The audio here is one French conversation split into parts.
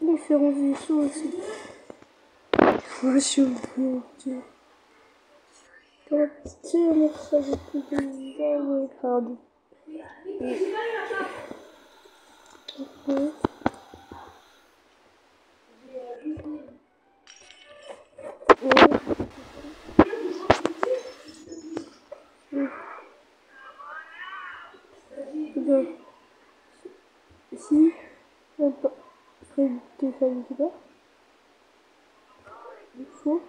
Différents vaisseaux aussi. Je mon dieu. Plus de. Si, Fred Il faut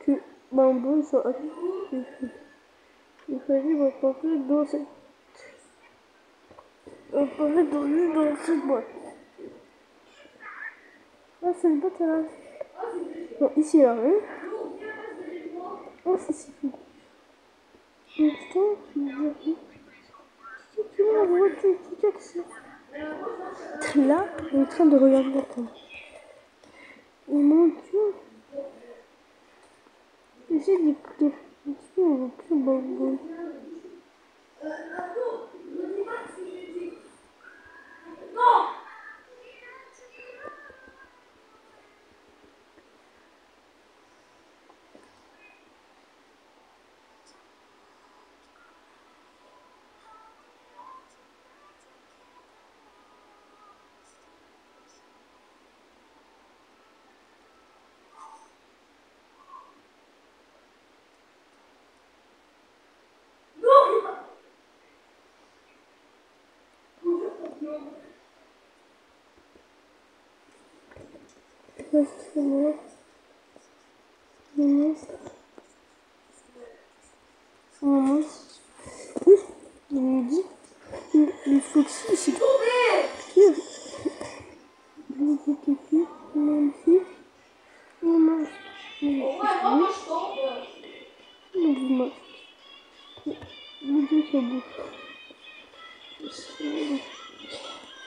que Bambou soit actif. Il fallait m'apporter dans cette... Apparaître dans, cette boîte. Ah, c'est une boîte là. Non, ici là, hein. Oh, c'est si fou. Me. Là, on est en train de regarder la. Oh mon dieu. J'essaie d'écouter. Un petit peu, on va plus bon. Non Reste-moi.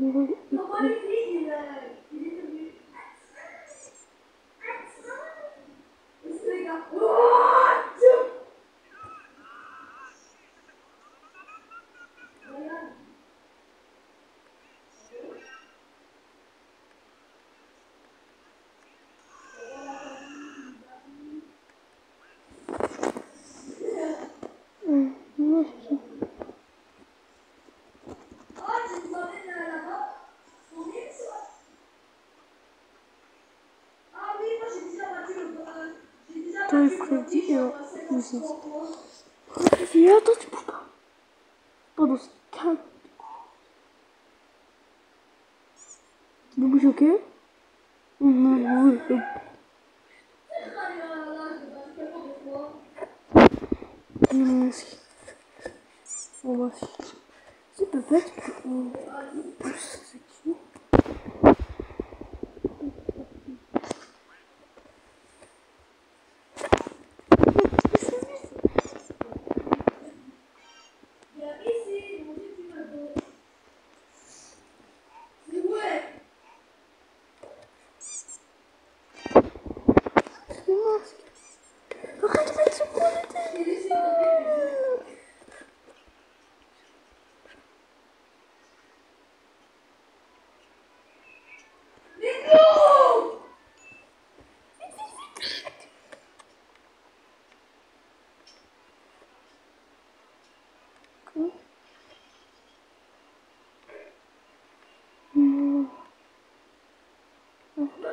aussi Той входи е музицата. Свято ти попа. Подостан. Бубиш окей? Много Немецки. Обаче. Ти бе вече. Просто се кива.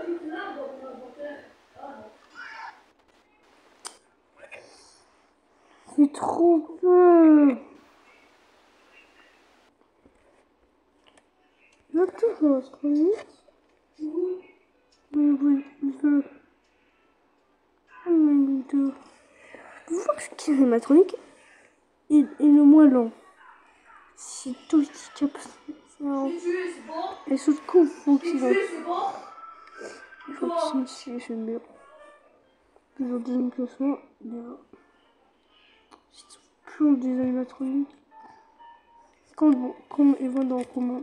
C'est. C'est trop peu. Il va toujours se vite. Oui, oui, il veut. Oh, mon Dieu. Vous voyez que qui est est, est le moins long. C'est tout ce qu'il Et sous le coup, il faut qu'il va. Il faut deuxième classement, il y a. Plus on des animatroniques. Quand, quand ils vont dans comment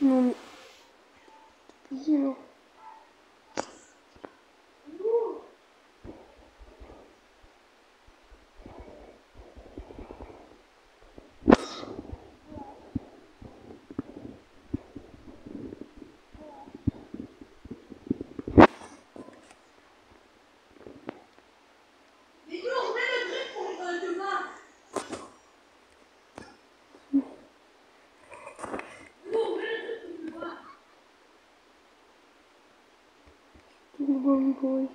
Non mais. голубой.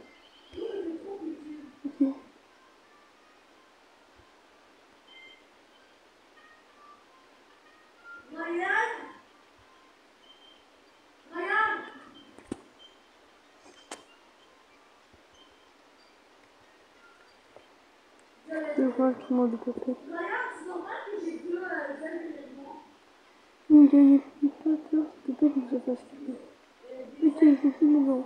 Ты мод купить. Ну, я не смотрел, теперь уже заступил. Я тебе не могу.